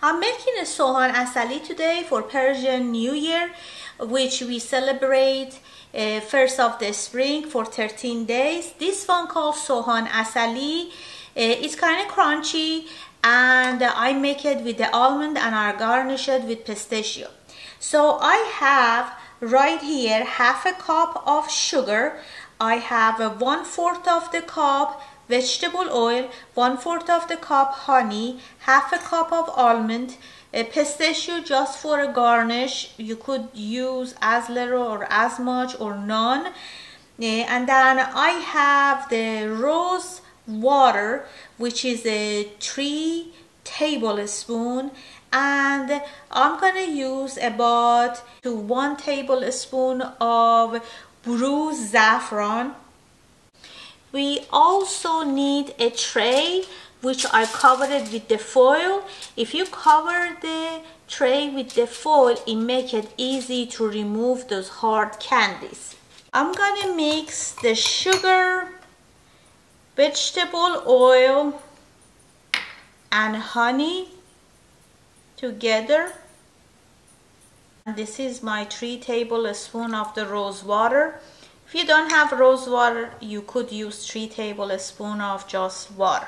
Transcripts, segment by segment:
I'm making a sohan asali today for Persian New Year, which we celebrate uh, first of the spring for 13 days. This one called sohan asali. Uh, it's kind of crunchy and I make it with the almond and I garnish it with pistachio. So I have right here half a cup of sugar. I have a one fourth of the cup vegetable oil, one fourth of the cup honey, half a cup of almond, a pistachio just for a garnish. You could use as little or as much or none. Eh, and then I have the rose water, which is a three tablespoon and I'm gonna use about to one tablespoon of bruised saffron we also need a tray which I covered it with the foil. If you cover the tray with the foil, it makes it easy to remove those hard candies. I'm gonna mix the sugar, vegetable oil, and honey together. And this is my three tablespoon of the rose water. If you don't have rose water, you could use 3 tablespoons of just water.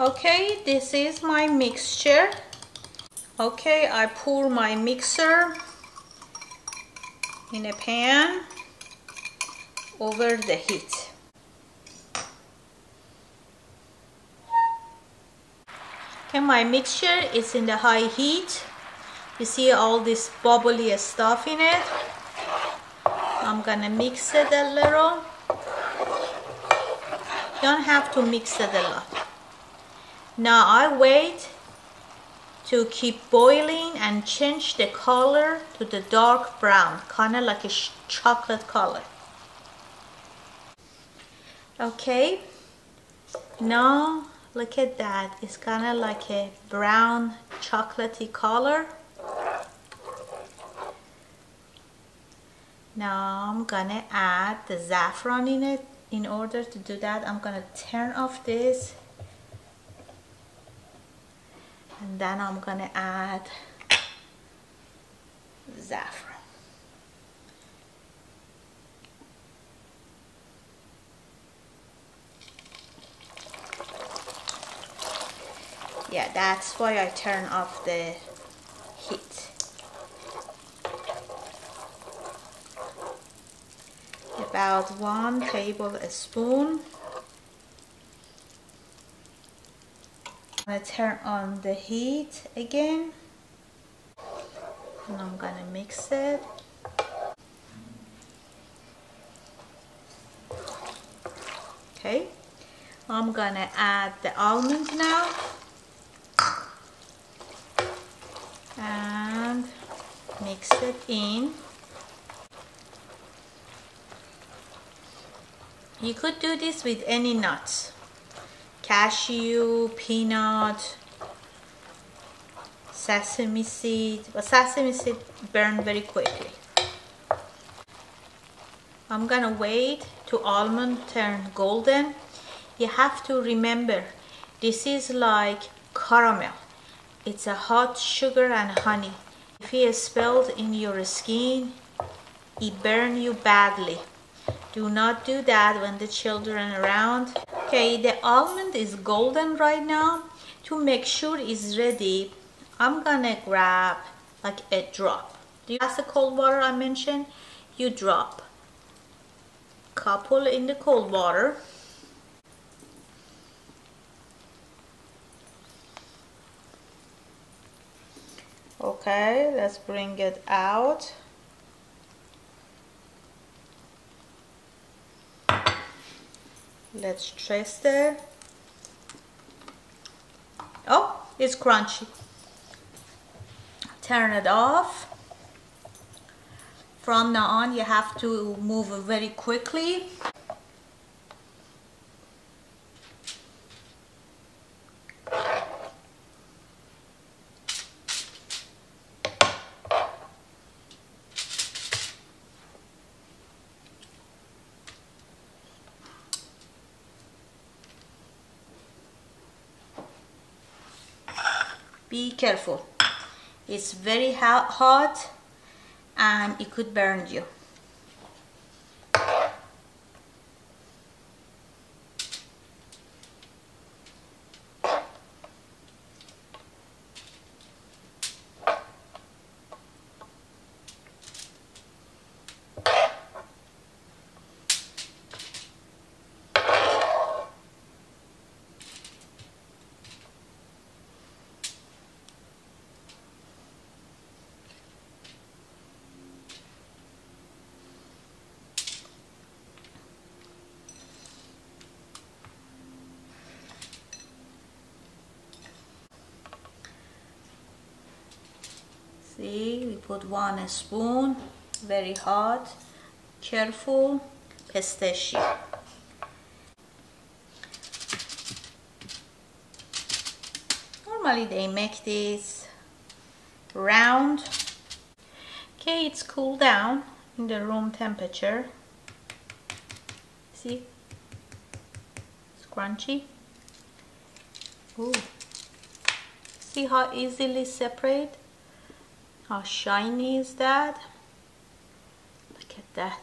Okay, this is my mixture. Okay, I pour my mixer in a pan over the heat. Okay, my mixture is in the high heat. You see all this bubbly stuff in it. I'm gonna mix it a little. Don't have to mix it a lot. Now I wait to keep boiling and change the color to the dark brown, kind of like a chocolate color. Okay, now look at that. It's kind of like a brown chocolatey color. Now I'm gonna add the saffron in it. In order to do that, I'm gonna turn off this. And then I'm gonna add saffron. Yeah, that's why I turn off the heat. About one tablespoon. I'm gonna turn on the heat again and I'm gonna mix it. Okay, I'm gonna add the almond now and mix it in. You could do this with any nuts. Cashew, peanut, sesame seed. But sesame seed burn very quickly. I'm gonna wait to almond turn golden. You have to remember, this is like caramel. It's a hot sugar and honey. If it is spilled in your skin, it burn you badly. Do not do that when the children are around. Okay, the almond is golden right now. To make sure it's ready, I'm gonna grab like a drop. Have the cold water I mentioned? You drop. Couple in the cold water. Okay, let's bring it out. Let's trace it. Oh, it's crunchy. Turn it off. From now on, you have to move very quickly. Be careful. It's very hot and it could burn you see we put one spoon very hot careful pistachio. Normally they make this round. Okay it's cooled down in the room temperature. See? It's crunchy. Ooh. see how easily separate how shiny is that? Look at that.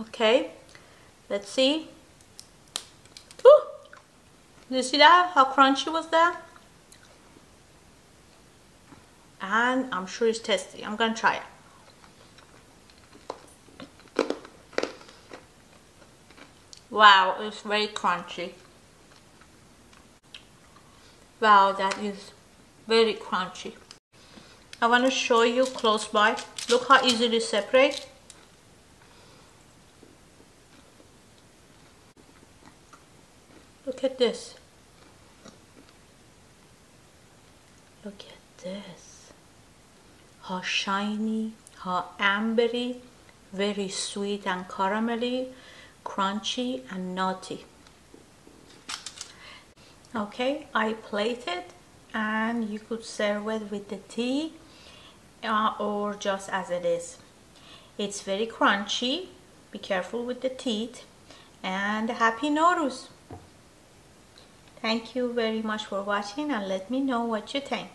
Okay, let's see. Ooh, you see that? How crunchy was that? And I'm sure it's tasty. I'm gonna try it. Wow, it's very crunchy. Wow, that is very crunchy. I want to show you close by. Look how easy to separate. Look at this. Look at this. How shiny, how ambery, very sweet and caramelly, crunchy and nutty. Okay, I plated and you could serve it with the tea uh, or just as it is. It's very crunchy. Be careful with the teeth. And happy Nowruz. Thank you very much for watching and let me know what you think.